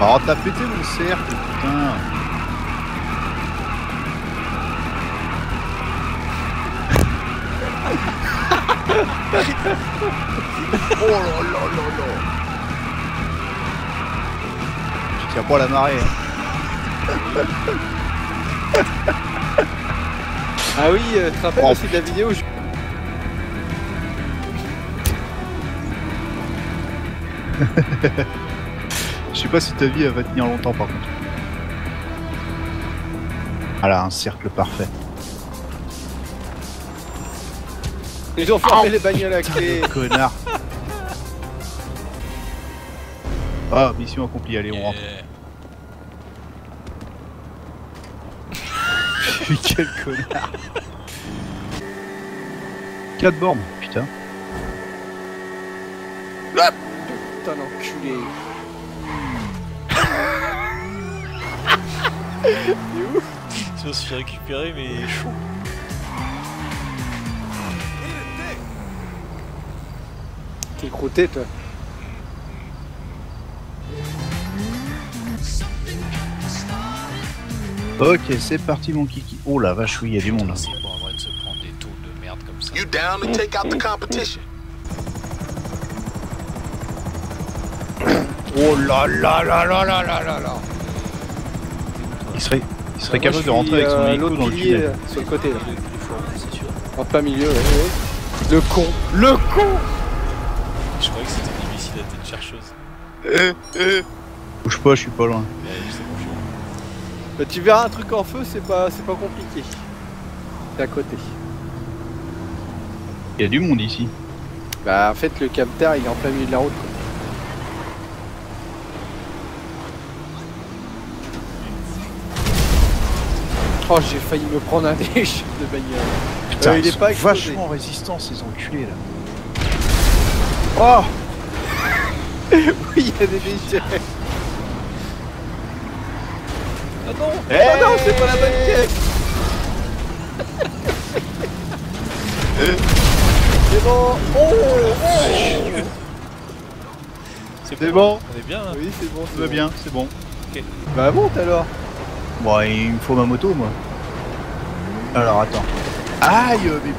Oh, t'as pété mon cercle, putain. oh là là là là. Je tiens pas la marée. hein. Ah oui, euh, tu te rappelles Oh, aussi de la vidéo où je- Je sais pas si ta vie elle va tenir longtemps par contre. Voilà, un cercle parfait. Ils ont fermé les bagnoles à clé. Connard. Ah, mission accomplie, allez, on rentre. Quel connard. 4 bornes, putain. Putain l'enculé. On se fait récupérer, mais chaud. T'es croûté toi. Ok, c'est parti mon kiki. Oh la vache, oui, il y a du monde là. C'est pas vrai de se prendre des taux de merde comme ça. You down to take out the competition? Oh là là là là là là là là. Il serait, il serait capable de rentrer avec son euh, hélico l'autre dans le tunnel. euh, sur le côté là. En plein milieu. ouais, ouais. Le con. Le con. Je croyais que c'était missiles à tête chercheuse. Bouge pas, je suis pas loin. Bah, tu verras un truc en feu, c'est pas, c'est pas compliqué. C'est à côté. Il y a du monde ici. Bah en fait le capteur il est en plein milieu de la route quoi. Oh j'ai failli me prendre un déchet de bagnole. Putain, Euh, il est sont pas explosé. vachement résistants ces enculés là. Oh Oui il y a des déchets. Ah non Ah non c'est pas la bonne C'est bon Oh, C'est C'est bon On est bien hein Oui c'est bon, Tout va bien, c'est bon. Bah monte alors Bon, il me faut ma moto moi. Alors attends. Aïe, mais